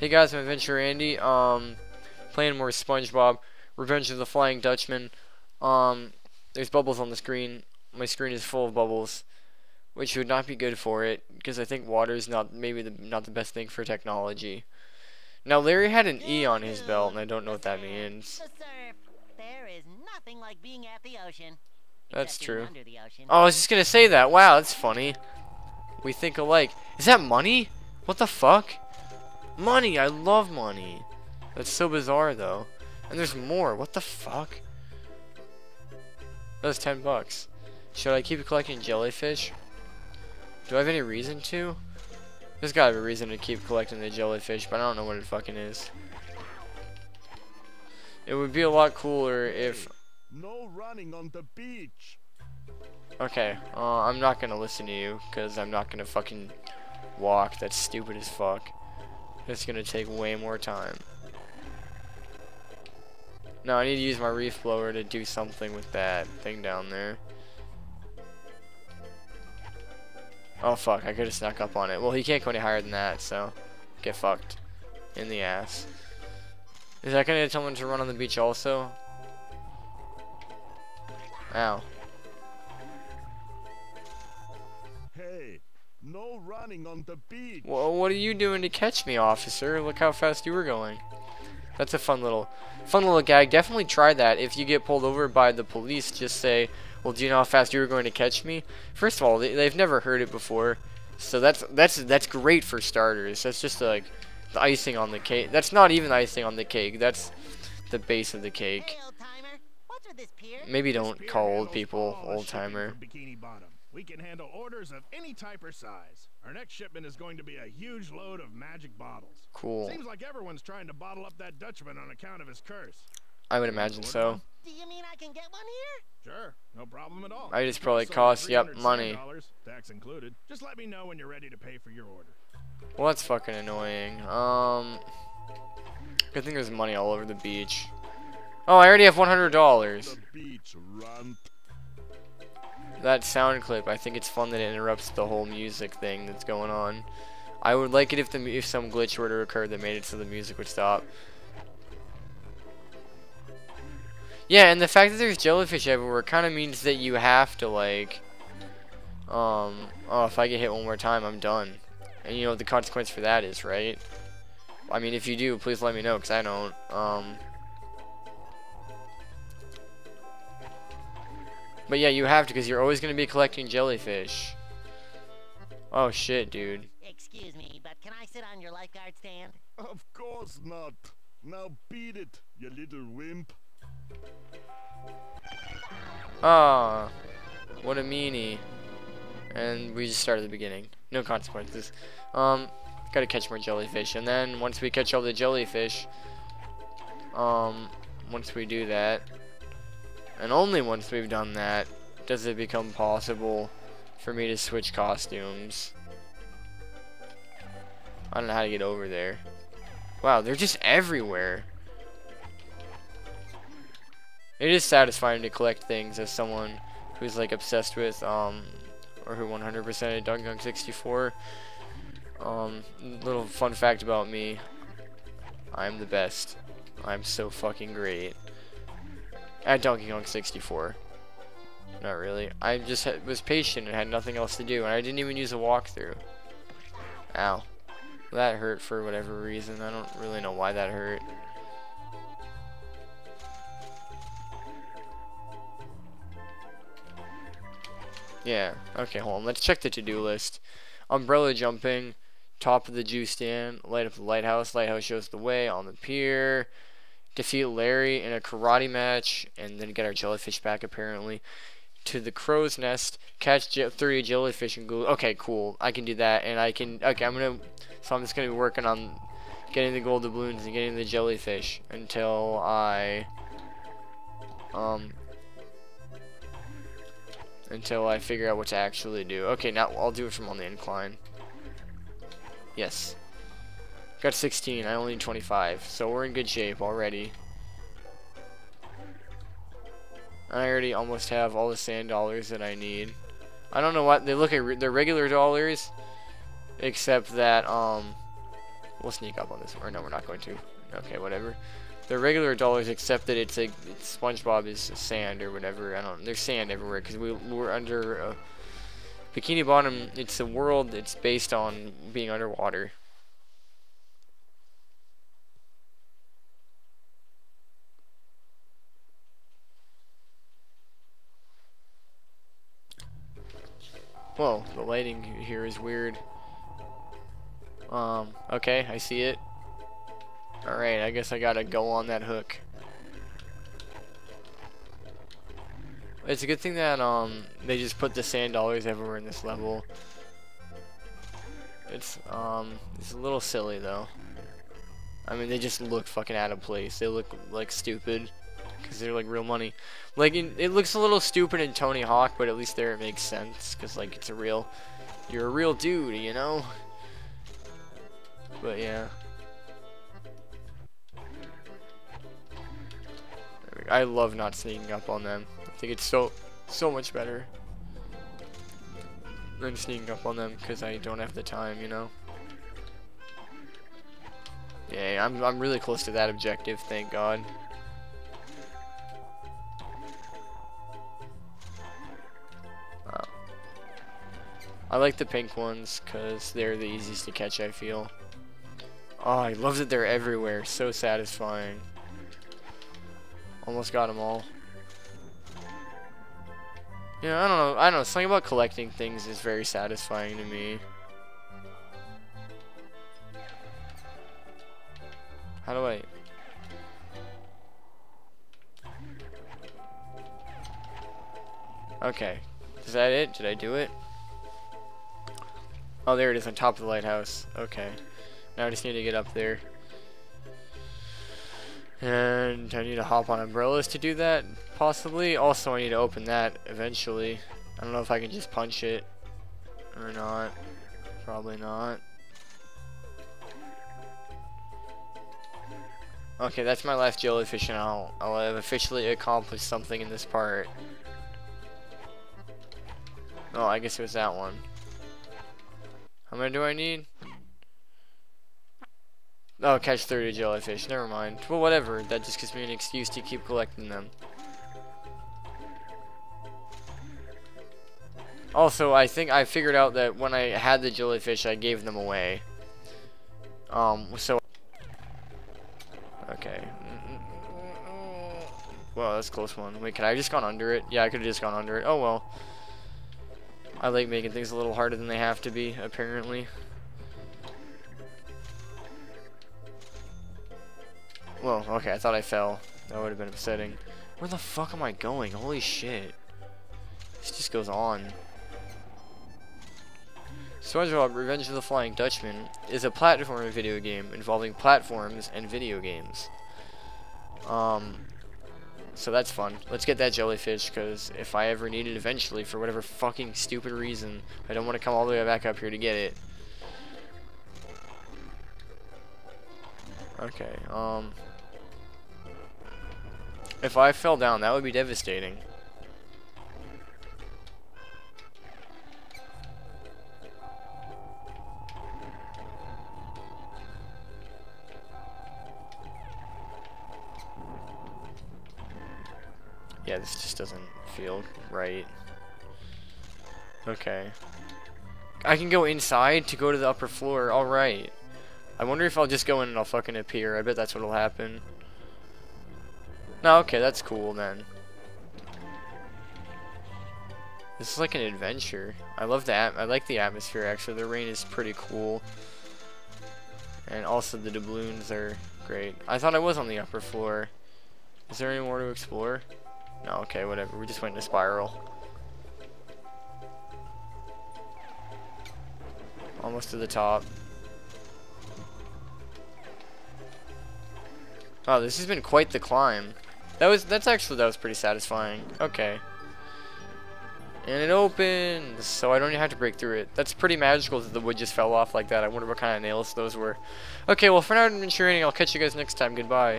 Hey guys, I'm Adventure Andy. Um, playing more SpongeBob, Revenge of the Flying Dutchman. Um, there's bubbles on the screen. My screen is full of bubbles, which would not be good for it because I think water is not maybe the not the best thing for technology. Now Larry had an E on his belt, and I don't know what that means. There is nothing like being at the ocean. That's true. Under the ocean. Oh, I was just gonna say that. Wow, that's funny. We think alike. Is that money? What the fuck? Money. I love money. That's so bizarre though. And there's more. What the fuck? That's ten bucks. Should I keep collecting jellyfish? Do I have any reason to? There's gotta be a reason to keep collecting the jellyfish, but I don't know what it fucking is. It would be a lot cooler if No running on the beach. Okay, uh, I'm not gonna listen to you, because I'm not gonna fucking walk. That's stupid as fuck. It's gonna take way more time. No, I need to use my reef blower to do something with that thing down there. Oh fuck, I could've snuck up on it. Well, he can't go any higher than that, so get fucked. In the ass. Is that gonna tell him to run on the beach also? Ow. No running on the beach. Well, what are you doing to catch me, officer? Look how fast you were going. That's a fun little, fun little gag. Definitely try that. If you get pulled over by the police, just say, "Well, do you know how fast you were going to catch me?" First of all, they, they've never heard it before, so that's that's that's great for starters. That's just like the icing on the cake. That's not even the icing on the cake. That's the base of the cake. Hey, old timer. What's with this pier? Maybe don't call old people all the old shipping timer. From Bikini Bottom. We can handle orders of any type or size. Our next shipment is going to be a huge load of magic bottles. Cool. Seems like everyone's trying to bottle up that Dutchman on account of his curse. I would imagine so. Do you mean I can get one here? Sure, no problem at all. I just probably cost, yep, money. tax included. Just let me know when you're ready to pay for your order. Well, that's fucking annoying. Um, good thing there's money all over the beach. Oh, I already have $100. The beach, runt. That sound clip, I think it's fun that it interrupts the whole music thing that's going on. I would like it if the if some glitch were to occur that made it so the music would stop. Yeah, and the fact that there's jellyfish everywhere kind of means that you have to like, um, oh, if I get hit one more time, I'm done. And you know what the consequence for that is, right? I mean, if you do, please let me know, because I don't. Um, but yeah, you have to, because you're always going to be collecting jellyfish. Oh, shit, dude. Excuse me, but can I sit on your lifeguard stand? Of course not. Now beat it, you little wimp. Ah, what a meanie. And we just start at the beginning. No consequences. Um, gotta catch more jellyfish. And then once we catch all the jellyfish, um, once we do that, and only once we've done that, does it become possible for me to switch costumes. I don't know how to get over there. Wow, they're just everywhere. It is satisfying to collect things as someone who's like obsessed with um or who 100%ed Donkey Kong 64. Um, little fun fact about me: I'm the best. I'm so fucking great at Donkey Kong 64. Not really. I just was patient and had nothing else to do, and I didn't even use a walkthrough. Ow. That hurt for whatever reason. I don't really know why that hurt. Yeah. Okay, hold on. Let's check the to-do list. Umbrella jumping. Top of the juice stand. Light up the lighthouse. Lighthouse shows the way on the pier. Defeat Larry in a karate match. And then get our jellyfish back, apparently. To the crow's nest. Catch 30 jellyfish and glue. Okay, cool. I can do that. And I can... Okay, I'm to... So I'm just to be working on getting the gold doubloons and getting the jellyfish. Until I... Um, until I figure out what to actually do. Okay, now I'll do it from on the incline. Yes. Got 16, I only need 25, so we're in good shape already. I already almost have all the sand dollars that I need. I don't know what, they look at, re they're regular dollars, except that, um, We'll sneak up on this. Or no, we're not going to. Okay, whatever. The regular dollars, except that it's like it's SpongeBob is sand or whatever. I don't. There's sand everywhere because we we're under uh, Bikini Bottom. It's a world. It's based on being underwater. Whoa, the lighting here is weird. Um, okay, I see it. Alright, I guess I gotta go on that hook. It's a good thing that, um, they just put the sand dollars everywhere in this level. It's, um, it's a little silly, though. I mean, they just look fucking out of place. They look, like, stupid. Because they're, like, real money. Like, it, it looks a little stupid in Tony Hawk, but at least there it makes sense. Because, like, it's a real... You're a real dude, you know? But, yeah. I love not sneaking up on them. I think it's so, so much better than sneaking up on them because I don't have the time, you know? Yeah, I'm, I'm really close to that objective, thank God. I like the pink ones because they're the easiest to catch, I feel. Oh, I love that they're everywhere. So satisfying. Almost got them all. Yeah, I don't know. I don't know. Something about collecting things is very satisfying to me. How do I... Okay. Is that it? Did I do it? Oh, there it is on top of the lighthouse. Okay. Now I just need to get up there. And I need to hop on umbrellas to do that, possibly. Also, I need to open that eventually. I don't know if I can just punch it or not. Probably not. Okay, that's my last jellyfish and I'll, I'll have officially accomplished something in this part. Oh, I guess it was that one. How many do I need? Oh, catch 30 jellyfish. Never mind. Well, whatever. That just gives me an excuse to keep collecting them. Also, I think I figured out that when I had the jellyfish, I gave them away. Um, so... Okay. Well, that's close one. Wait, could I have just gone under it? Yeah, I could have just gone under it. Oh, well. I like making things a little harder than they have to be, apparently. Well, okay, I thought I fell. That would have been upsetting. Where the fuck am I going? Holy shit. This just goes on. SpongeBob Revenge of the Flying Dutchman is a platform video game involving platforms and video games. Um, so that's fun. Let's get that jellyfish, because if I ever need it eventually, for whatever fucking stupid reason, I don't want to come all the way back up here to get it. Okay, um... If I fell down, that would be devastating. Yeah, this just doesn't feel right. Okay. I can go inside to go to the upper floor. Alright. I wonder if I'll just go in and I'll fucking appear. I bet that's what'll happen. No, okay, that's cool then. This is like an adventure. I love that. I like the atmosphere actually. The rain is pretty cool. And also the doubloons are great. I thought I was on the upper floor. Is there any more to explore? No, okay, whatever. We just went in a spiral. Almost to the top. Oh, this has been quite the climb. That was that's actually that was pretty satisfying. Okay. And it opens, so I don't even have to break through it. That's pretty magical that the wood just fell off like that. I wonder what kind of nails those were. Okay, well for now, I've been I'll catch you guys next time. Goodbye.